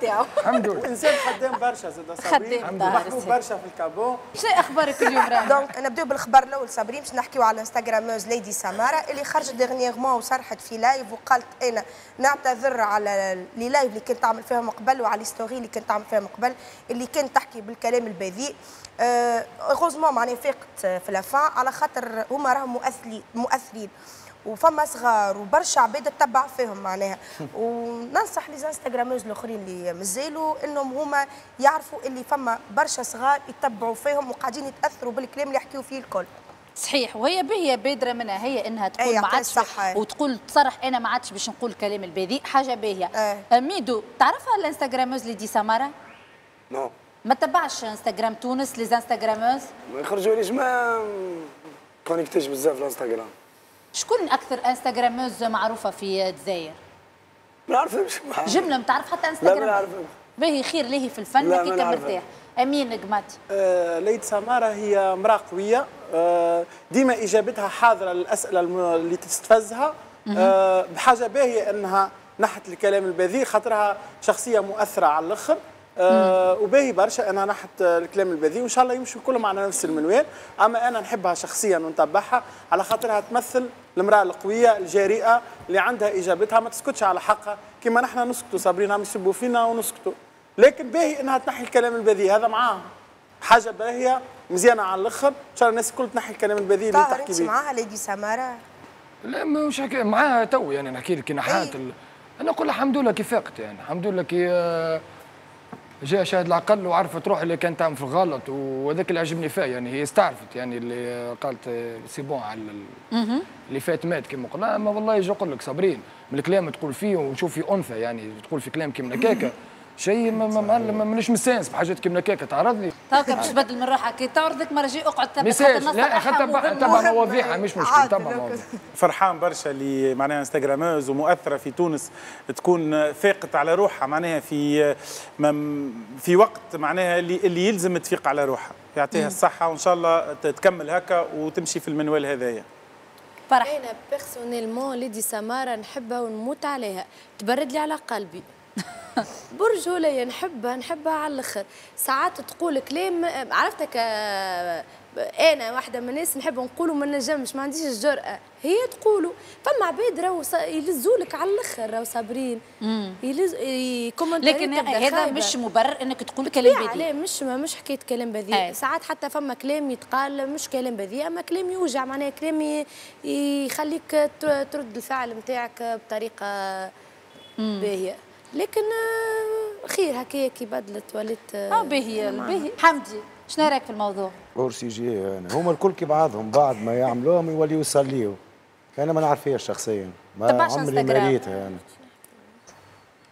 تاعو الحمد لله. انسان خدام برشا زاد خدام صابرين محبوب. برشا في الكابون شنو أخبارك اليوم رانا donc نبداو بالخبر الأول صابرين باش نحكيو على ال instagrameuse ليدي سمارة اللي خرجت dernièrement وصرحت في live وقالت أنا نعتذر على les lives اللي كنت تعمل فيهم قبل وعلى ال story اللي كنت تعمل فيهم قبل اللي كانت تحكي بالكلام البذيء. heureusement معناها فاقت في لافان على خاطر هما راهم مؤثرين مؤثرين. وفما صغار وبرشا عباد تتبع فيهم معناها. وننصح les instagrameuses الآخرين اللي مازالوا إنهم هما يعرفوا اللي فما برشا صغار يتبعوا فيهم وقاعدين يتأثروا بالكلام اللي يحكيوا فيه الكل. صحيح وهي باهيه بادرة منها هي إنها تقول ما عادش. وتقول تصرح أنا ما عادش باش نقول الكلام البذيء حاجة باهية. أي. ميدو تعرفها ال instagrameuse ليدي سمارة؟ Non. ما تبعش انستغرام تونس les instagrameuses ما يخرجوليش ما كونيكتيش بزاف الإنستغرام. شكون أكثر instagrameuse معروفة في الجزائر؟ ما نعرفهمش جملة ما تعرف حتى لا إنستغرام. ما نعرفهم. باهي خير ليه في الفن لا، نعرفها. مرتاح أمين قمات آه، ليد سمارة هي امرأة قوية. آه، ديما إجابتها حاضرة للأسئلة الم- اللي تستفزها. آه، بحاجة باهية أنها نحت الكلام البذيء خاطرها شخصية مؤثرة على الآخر. آه، وباهي برشا انها نحت الكلام البذيء وإن شاء الله يمشوا كلهم على نفس المنوال. أما أنا نحبها شخصيا ونتبعها على خاطرها تمثل المرأة القوية الجريئه اللي عندها إجابتها ما تسكتش على حقها. كما نحن نسكتوا صابرين عم يسبوا فينا ونسكتوا. لكن باهي إنها تنحي الكلام البذيء هذا معاها حاجة باهية مزيانة على الأخر. إن شاء الله الناس الكل تنحي الكلام البذيء اللي تحكي به معاها ليدي سمارة؟ لا مش حكي معاها تو يعني نحكي لك كي نحات أي. ال... أنا نقول الحمد لله كي فاقت يعني. الحمد لله كي آه، جاء شاهد العقل وعرفت روح اللي كانت تعمل في الغلط وهذاك اللي عجبني فيها يعني هي استعرفت يعني اللي قالت c'est bon على ال- اللي فات مات كما قلنا. أما والله يجي نقول لك صابرين من الكلام تقول فيه ونشوف في أنثى يعني تقول في كلام كيما هكاكا. شيء ما ما- ما- ما- مانيش مستانس بحاجات كيما هكاكا تعرضني توك باش تبدل من روحك كي تعرضك مرة جي اقعد تبع message لا خاطر تبع تبع. مواضيعها مش عادي تبع مواضيع فرحان برشا اللي معناها instagrameuse ومؤثرة في تونس تكون فاقت على روحها معناها في مم- في وقت معناها اللي اللي يلزم تفيق على روحها يعطيها الصحة وإن شاء الله تكمل هكا وتمشي في المنوال هذايا. فرح. أنا personnellement Lady سمارة نحبها ونموت عليها تبرد لي على قلبي. بالرجولية نحبها نحبها على الآخر. ساعات تقول كلام عرفتك أنا واحدة من الناس نحب نقولوا ما نجمش ما عنديش الجرأة. هي تقولوا. فما عباد راهو يلزولك على الآخر راهو صابرين. يلز لكن هذا. مش مبرر إنك تقول كلام لا بذيء. لا مش ما مش حكاية كلام. بذيء. ساعات حتى فما كلام يتقال مش كلام بذيء أما كلام يوجع معناها كلام يخليك تر- ترد الفعل نتاعك بطريقة باهية. لكن آه، خير هكايا كي بدلت وليت آه باهي باهي حمدي شنو رايك في الموضوع؟ اورسي جي يعني هما الكل كي بعضهم بعد ما يعملوهم يوليو يصليوا أنا ما نعرفهاش شخصيا. ما عمري. ما ريتها يعني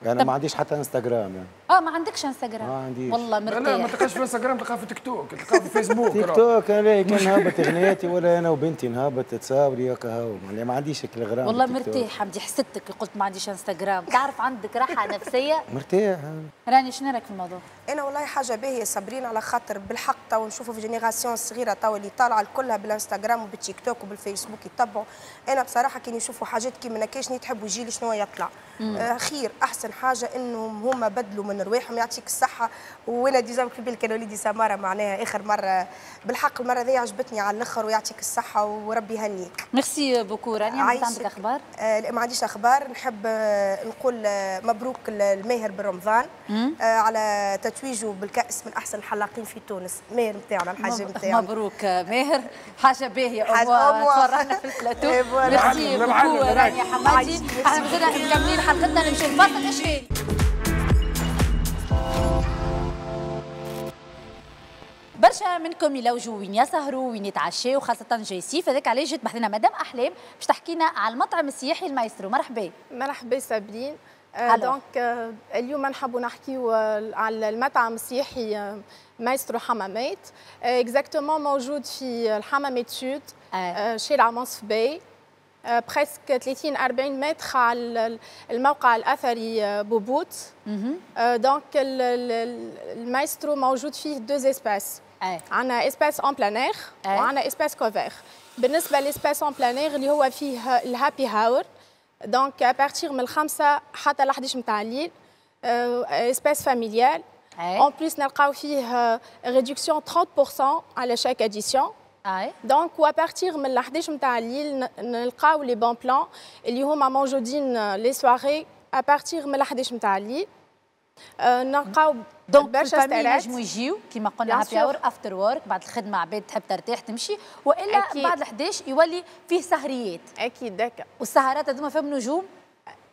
أنا طب- ما عنديش حتى انستغرام يعني. آه ما عندكش انستغرام ما عنديش. والله لا لا ما مرتاح تلقاش في انستغرام تلقاها في تيك توك تلقاها في فيسبوك تيك. توك أنا كان هابط غنيتي ولا أنا وبنتي نهبط تصاوري هكا هو يعني ما عنديش انستغرام والله. مرتاح حمدي حسيتك قلت ما عنديش انستغرام تعرف عندك راحة نفسية مرتاح. راني شنو رايك في الموضوع؟ أنا والله حاجة باهية صابرين على خاطر بالحق تو نشوفوا في génération صغيرة تو اللي طالعة كلها بالإنستغرام وبالتيك توك وبالفيسبوك يتبعوا أنا بصراحة كي يشوفوا حاجات كيما هكاش يتحبوا جيل شنو يطلع آه خير أحسن حاجة إنهم هما بدلوا من رواحهم يعطيك الصحة. وأنا déjà في بالي كان و Lady سمارة معناها آخر مرة بالحق المرة ذي عجبتني على الأخر ويعطيك الصحة وربي يهنيك. merci beaucoup راني عندك عايشك. عندك أخبار؟ آه لا، ما عنديش أخبار. نحب آه نقول آه مبروك الماهر برمضان. آه على تتويجه بالكأس من أحسن الحلاقين في تونس. ماهر نتاعنا الحاج مب- نتاعنا مبروك ماهر. حاجة باهية. تفرحنا في البلاتو. إيه. merci beaucoup معلم، راني حمادي. إحنا مازلنا مكملين حلقتنا نمشي نفصل إيش برشا منكم يلوجوا وين يسهروا وين يتعشوا خاصة جاي صيف هذاك علاش جات بحثنا مدام أحلام باش تحكينا على المطعم السياحي المايسترو. مرحبا. مرحبا سابرين. هلا. donc آه، اليوم نحبوا نحكيو آه، على المطعم السياحي آه، مايسترو حمامات. exactement موجود في الحمامات sud آه. آه، شارع منصف باي. presque 30 40 متر على ال- الموقع الأثري آه، بوبوت. آه، donc ال- المايسترو موجود فيه deux espaces. عندنا espace en plein air أي. وعندنا espace couvert بالنسبة l'espace en plein air اللي هو فيه ال happy hour donc à partir من الخمسة حتى ل 11 متاع الليل espace familial en plus نلقاو فيه réduction 30% على chaque addition donc و à partir من ال 11 نتاع الليل نلقاو les bons plans اللي هما موجودين les soirées à partir من ال 11 نتاع الليل نلقاو donc برشا ينجموا يجيو كيما قلنا happy hour. after work بعد الخدمة عباد تحب ترتاح تمشي. وإلا أكيد. بعد ال 11 يولي فيه سهريات. أكيد donc والسهرات هذوما فيهم نجوم.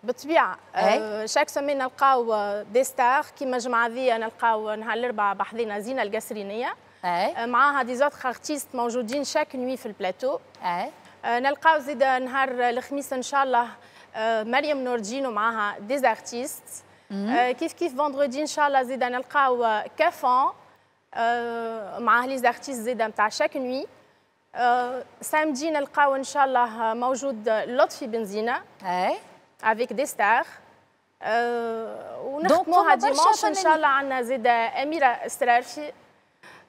بالطبيعة. آه، chaque semaine نلقاو آه، des stars كيما الجمعة ذي نلقاو نهار الأربعاء بحذينا زينة القسرينية. اي معاها d'autres artistes موجودين chaque nuit في البلاتو. آه، نلقاو زيد نهار الخميس إن شاء الله آه، مريم نور الدين ومعاها دي ارتيست كيف كيف vendredi إن شاء الله زيد نلقاو كافون معاه les artistes زيد نتاع chaque nuit. samedi نلقاو إن شاء الله موجود لطفي بنزينه أي. avec des stars ونختموها dimanche إن. شاء الله عندنا زيد أميرة استرارفي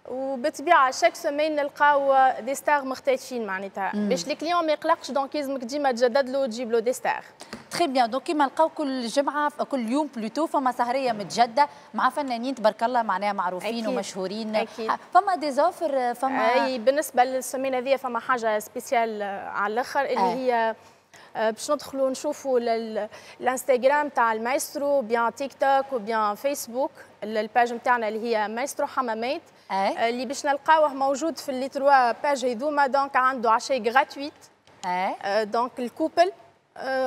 وبالطبيعه chaque semaine نلقاو des stars مختلفين معناتها باش les clients ما يقلقش donc لازمك ديما تجدد له وتجيب له des stars très bien donc كيما نلقاو كل جمعه كل يوم plutôt فما سهريه متجدده مع فنانين تبارك الله معناها معروفين أكيد. ومشهورين أكيد. فما des offres فما اي بالنسبة للسمينه هذه فما حاجة spéciale على الآخر اللي آه. هي باش ندخلوا نشوفوا الانستغرام تاع المايسترو بيان تيك توك و bien فيسبوك ال- ال page نتاعنا اللي هي مايسترو حمامات اللي باش نلقاوه موجود في les trois pages هذوما donc عنده عشاء gratuite donc ال couple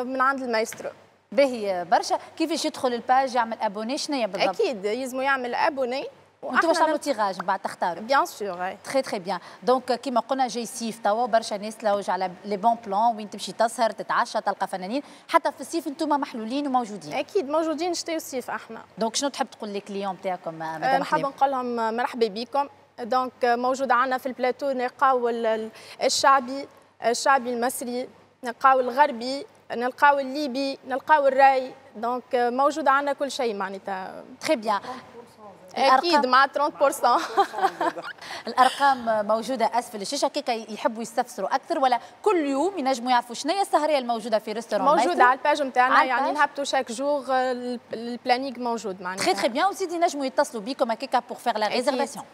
من عند المايسترو باهي برشا كيفاش يدخل ال page يعمل abonné شنو هي بالضبط أكيد يلزموا يعمل abonné أنتم باش تعملوا tirage بعد تختاروا bien sûr très très bien donc كيما قلنا جاي صيف توا برشا ناس تلوج على les bons plans وين تمشي تسهر تتعشى تلقى فنانين حتى في الصيف أنتم محلولين وموجودين أكيد موجودين شتي وصيف إحنا donc شنو تحب تقول les clients نتاعكم آه، مدام نحب نقول لهم مرحبا بكم donc موجود عندنا في البلاتو نلقاو ال- ال- الشعبي الشعبي المصري نلقاو الغربي نلقاو الليبي نلقاو الراي donc موجود عندنا كل شيء معناتها très bien أكيد مع 30% الأرقام موجودة أسفل الشاشة كيكا يحبوا يستفسروا أكثر ولا كل يوم ينجموا يعرفوا شنو هي السهرية الموجودة في restaurant موجود مايسترو؟ على ال page نتاعنا يعني؟ نهبطوا chaque jour ال planning موجود تخي معناتها très bien وزيد ينجموا يتصلوا بيكم هكاكا pour faire la. réservation